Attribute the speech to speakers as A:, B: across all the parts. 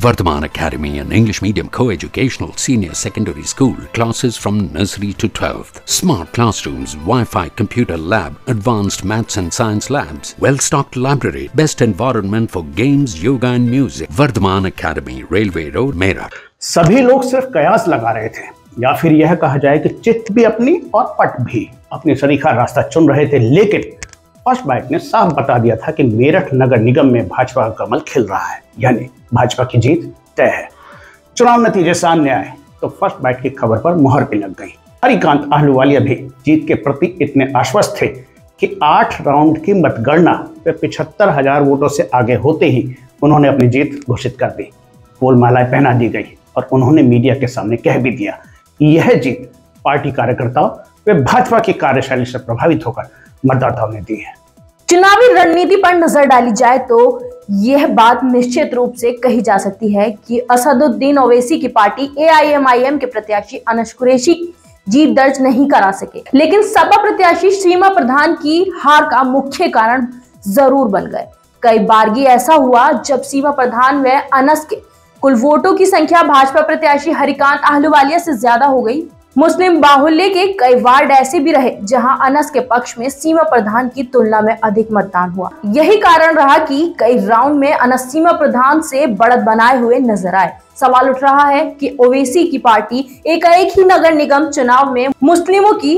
A: Vardhaman Academy, an English medium co-educational senior secondary school, classes from nursery to 12th. Smart classrooms, Wi-Fi computer lab, advanced maths and science labs, well-stocked library, best environment for games, yoga and music. Vardhaman Academy, Railway Road, Meerut.
B: सभी लोग सिर्फ़ कयास लगा रहे थे या फिर यह कहा जाए कि चित्त भी अपनी और पट भी अपनी सरीखा रास्ता चुन रहे थे लेकिन फ़र्स्ट बाइट ने साफ़ बता दिया था कि मेरठ नगर निगम में भाजपा का कमल खिल रहा है, यानी भाजपा की जीत तय है। चुनाव नतीजे सामने आए तो फ़र्स्ट बाइट की खबर पर मुहर भी लग गई। हरिकांत आहलूवालिया भी जीत के प्रति इतने आश्वस्त थे कि आठ राउंड की मतगणना वे पिछहत्तर हज़ार वोटों से आगे होते ही उन्होंने अपनी जीत घोषित कर दी। फूल मालाएँ पहना दी गई और उन्होंने मीडिया के सामने कह भी दिया। यह जीत पार्टी कार्यकर्ताओं वे भाजपा की कार्यशैली से प्रभावित होकर मतदाताओं ने दी है।
C: चुनावी रणनीति पर नज़र डाली जाए तो यह बात निश्चित रूप से कही जा सकती है कि असदुद्दीन ओवैसी की पार्टी एआईएमआईएम के प्रत्याशी अनश कुरैशी जीत दर्ज नहीं करा सके। लेकिन सपा प्रत्याशी सीमा प्रधान की हार का मुख्य कारण ज़रूर बन गए। कई बारगी ऐसा हुआ जब सीमा प्रधान व अनस के कुल वोटों की संख्या भाजपा प्रत्याशी हरिकांत आहलूवालिया से ज़्यादा हो गई। मुस्लिम बाहुल्य के कई वार्ड ऐसे भी रहे जहाँ अनस के पक्ष में सीमा प्रधान की तुलना में अधिक मतदान हुआ। यही कारण रहा कि कई राउंड में अनस सीमा प्रधान से बढ़त बनाए हुए नज़र आए। सवाल उठ रहा है कि ओवेसी की पार्टी एक, एक ही नगर निगम चुनाव में मुस्लिमों की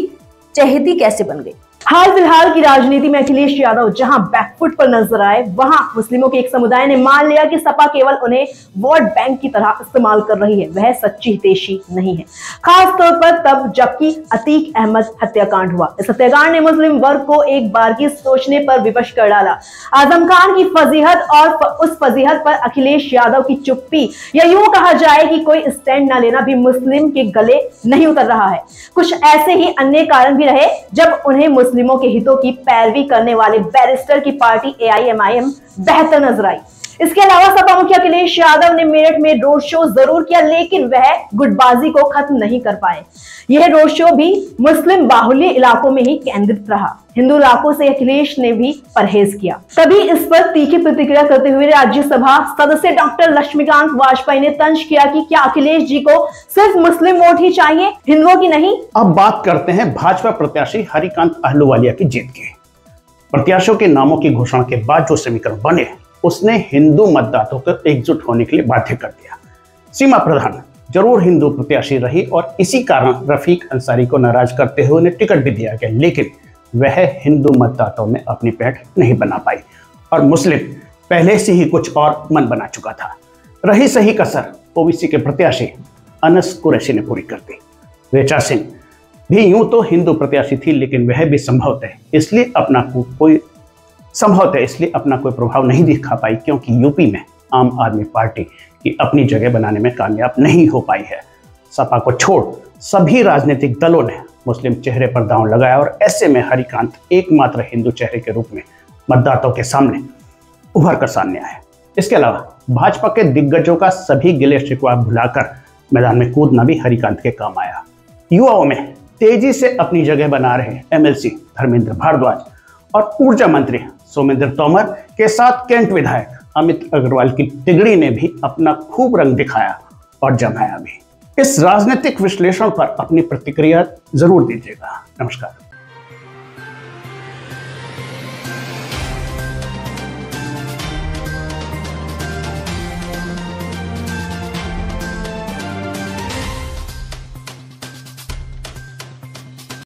C: चहेती कैसे बन गई? हाल फ़िलहाल की राजनीति में अखिलेश यादव जहाँ बैकफुट पर नज़र आए, वहाँ मुस्लिमों के एक समुदाय ने मान लिया कि सपा केवल उन्हें वोट बैंक की तरह इस्तेमाल कर रही है। वह सच्ची हितेशी नहीं है। खास तौर पर तब जबकि अतीक अहमद हत्याकांड हुआ। इस हत्याकांड ने मुस्लिम वर्ग को एक बार की सोचने पर विवश कर डाला। आज़म खान की फजीहत और उस फजीहत पर अखिलेश यादव की चुप्पी, या यूँ कहा जाए कि कोई स्टैंड ना लेना भी मुस्लिम के गले नहीं उतर रहा है। कुछ ऐसे ही अन्य कारण भी रहे, जब उन्हें मुस्लिमों के हितों की पैरवी करने वाले बैरिस्टर की पार्टी एआईएमआईएम बेहतर नज़र आई। इसके अलावा सपा मुखिया अखिलेश यादव ने मेरठ में रोड शो ज़रूर किया, लेकिन वह गुटबाजी को खत्म नहीं कर पाए। यह रोड शो भी मुस्लिम बाहुल्य इलाकों में ही केंद्रित रहा। हिंदू इलाकों से अखिलेश ने भी परहेज किया। तभी इस पर तीखी प्रतिक्रिया करते हुए राज्यसभा सदस्य डॉक्टर लक्ष्मीकांत वाजपेयी ने तंज किया कि क्या अखिलेश जी को सिर्फ़ मुस्लिम वोट ही चाहिए, हिंदुओं की नहीं?
B: अब बात करते हैं भाजपा प्रत्याशी हरिकांत अहलुवालिया की जीत की। प्रत्याशियों के नामों की घोषणा के बाद जो समीकरण बने उसने हिंदू मतदाताओं को एकजुट होने के लिए बाध्य कर दिया। सीमा प्रधान, ज़रूर हिंदू प्रत्याशी रही और इसी कारण रफीक अंसारी को नाराज़ करते हुए उन्हें टिकट भी दिया गया, लेकिन वह हिंदू मतदाताओं में अपनी पैठ नहीं बना पाई और मुस्लिम पहले से ही कुछ और मन बना चुका था। रही सही कसर, ओबीसी के प्रत्याशी अनस कुरैशी ने पूरी कर दी। रेचा सिंह, भी यूँ तो हिंदू प्रत्याशी थी, लेकिन वह भी संभवतः इसलिए अपना कोई संभवतः इसलिए अपना कोई प्रभाव नहीं दिखा पाई, क्योंकि यूपी में आम आदमी पार्टी की अपनी जगह बनाने में कामयाब नहीं हो पाई है। सपा को छोड़ सभी राजनीतिक दलों ने मुस्लिम चेहरे पर दांव लगाया और ऐसे में हरिकांत एकमात्र हिंदू चेहरे के रूप में मतदाताओं के सामने उभर कर सामने आए इसके अलावा भाजपा के दिग्गजों का सभी गिले शिकवा भुलाकर मैदान में कूदना भी हरिकांत के काम आया। युवाओं में तेज़ी से अपनी जगह बना रहे एमएलसी धर्मेंद्र भारद्वाज और ऊर्जा मंत्री सोमेंद्र तोमर के साथ कैंट विधायक अमित अग्रवाल की टिगड़ी ने भी अपना खूब रंग दिखाया और जमाया भी। इस राजनीतिक विश्लेषण पर अपनी प्रतिक्रिया ज़रूर दीजिएगा। नमस्कार।